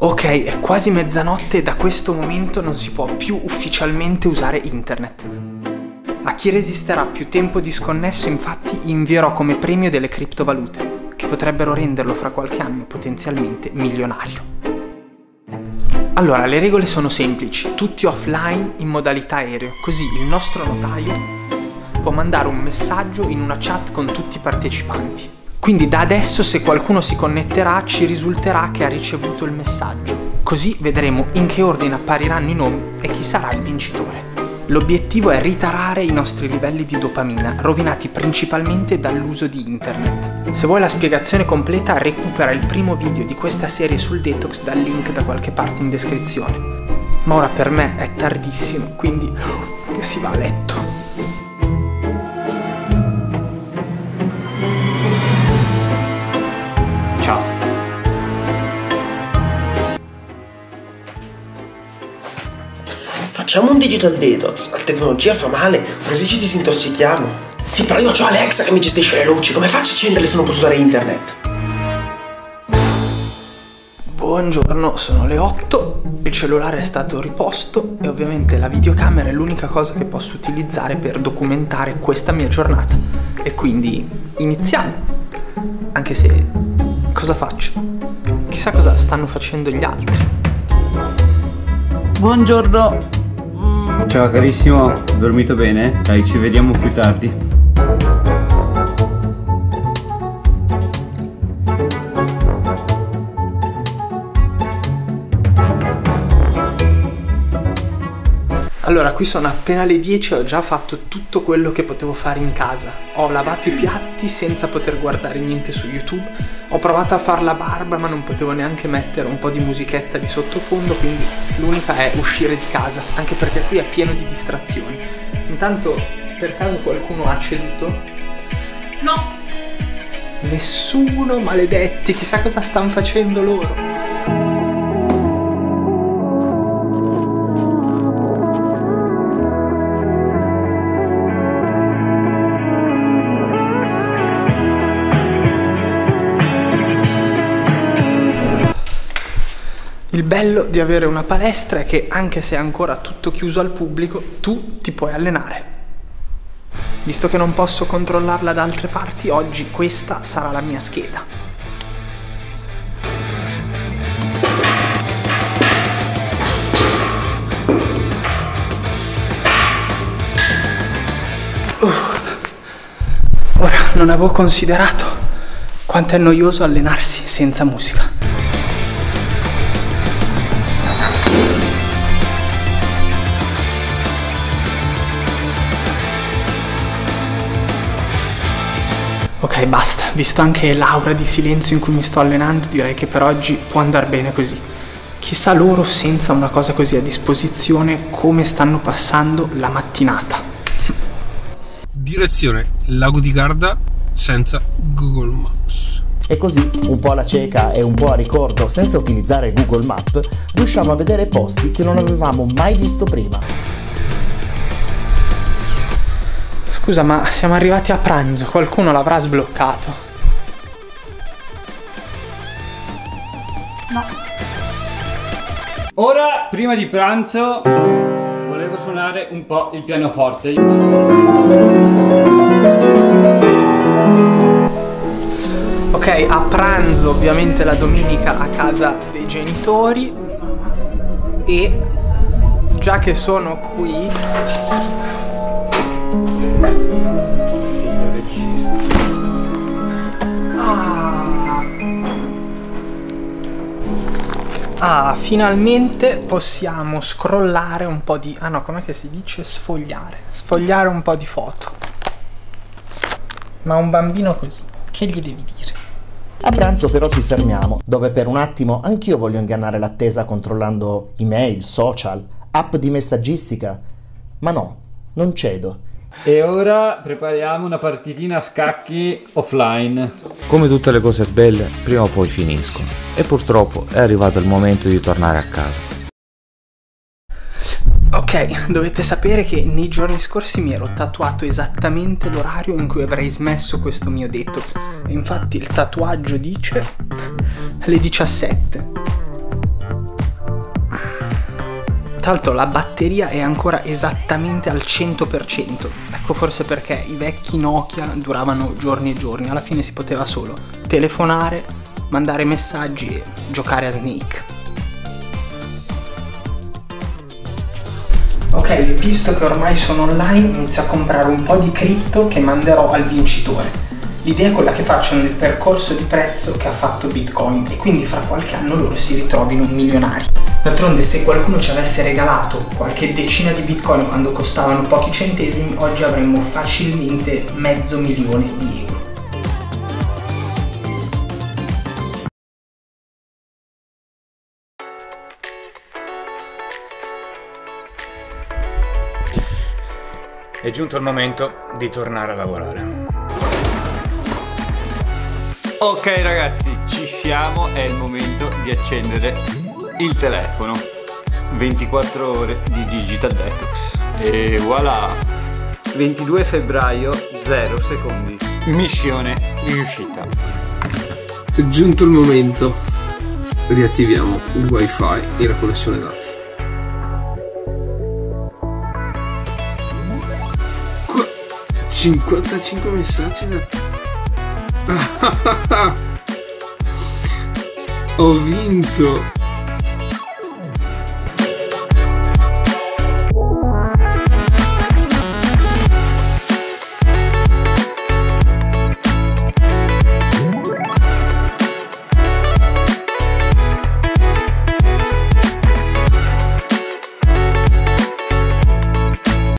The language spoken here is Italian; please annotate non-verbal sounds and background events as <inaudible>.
Ok, è quasi mezzanotte e da questo momento non si può più ufficialmente usare internet. A chi resisterà più tempo disconnesso infatti invierò come premio delle criptovalute, che potrebbero renderlo fra qualche anno potenzialmente milionario. Allora, le regole sono semplici, tutti offline in modalità aereo, così il nostro notaio può mandare un messaggio in una chat con tutti i partecipanti. Quindi da adesso se qualcuno si connetterà ci risulterà che ha ricevuto il messaggio. Così vedremo in che ordine appariranno i nomi e chi sarà il vincitore. L'obiettivo è ritarare i nostri livelli di dopamina, rovinati principalmente dall'uso di internet. Se vuoi la spiegazione completa, recupera il primo video di questa serie sul detox dal link da qualche parte in descrizione. Ma ora per me è tardissimo, quindi si va a letto. Facciamo un digital detox. La tecnologia fa male, così ci disintossichiamo. Sì, però io ho Alexa che mi gestisce le luci. Come faccio a accenderle se non posso usare internet? Buongiorno, sono le 8, il cellulare è stato riposto e ovviamente la videocamera è l'unica cosa che posso utilizzare per documentare questa mia giornata. E quindi iniziamo. Anche se cosa faccio? Chissà cosa stanno facendo gli altri. Buongiorno. Ciao carissimo, dormito bene? Dai, ci vediamo più tardi. Allora, qui sono appena le 10 e ho già fatto tutto quello che potevo fare in casa. Ho lavato i piatti senza poter guardare niente su YouTube. Ho provato a fare la barba ma non potevo neanche mettere un po' di musichetta di sottofondo, quindi l'unica è uscire di casa, anche perché qui è pieno di distrazioni. Intanto, per caso qualcuno ha ceduto? No, Nessuno, maledetti, chissà cosa stanno facendo loro. Il bello di avere una palestra è che anche se è ancora tutto chiuso al pubblico, tu ti puoi allenare. Visto che non posso controllarla da altre parti, oggi questa sarà la mia scheda. Uh. Ora, non avevo considerato quanto è noioso allenarsi senza musica. Ok, basta. Visto anche l'aura di silenzio in cui mi sto allenando, direi che per oggi può andare bene così. Chissà loro, senza una cosa così a disposizione, come stanno passando la mattinata. Direzione Lago di Garda senza Google Maps. E così, un po' alla cieca e un po' a ricordo, senza utilizzare Google Map, riusciamo a vedere posti che non avevamo mai visto prima. Scusa, ma siamo arrivati a pranzo, qualcuno l'avrà sbloccato. Ora, prima di pranzo, volevo suonare un po' il pianoforte. Ok, a pranzo ovviamente la domenica a casa dei genitori e già che sono qui Ah. Ah, finalmente possiamo scrollare un po' di... Ah no, com'è che si dice? Sfogliare. Sfogliare un po' di foto. Ma un bambino così, che gli devi dire? A pranzo però ci fermiamo, dove per un attimo anch'io voglio ingannare l'attesa controllando email, social, app di messaggistica. Ma no, non cedo. E ora prepariamo una partitina a scacchi offline. Come tutte le cose belle, prima o poi finiscono. E purtroppo è arrivato il momento di tornare a casa. Ok, dovete sapere che nei giorni scorsi mi ero tatuato esattamente l'orario in cui avrei smesso questo mio detox. E infatti il tatuaggio dice le 17. Tra l'altro la batteria è ancora esattamente al 100%. Ecco forse perché i vecchi Nokia duravano giorni e giorni, alla fine si poteva solo telefonare, mandare messaggi e giocare a Snake. Ok, visto che ormai sono online, inizio a comprare un po' di cripto che manderò al vincitore. L'idea è quella che facciano il percorso di prezzo che ha fatto Bitcoin e quindi fra qualche anno loro si ritrovino milionari. D'altronde se qualcuno ci avesse regalato qualche decina di Bitcoin quando costavano pochi centesimi, oggi avremmo facilmente mezzo milione di euro. È giunto il momento di tornare a lavorare. Ok ragazzi, ci siamo, è il momento di accendere il telefono. 24 ore di Digital Detox. E voilà! 22 febbraio, 0 secondi. Missione riuscita. È giunto il momento. Riattiviamo il wifi e la connessione dati. Qua 55 messaggi da... <laughs> Ho vinto!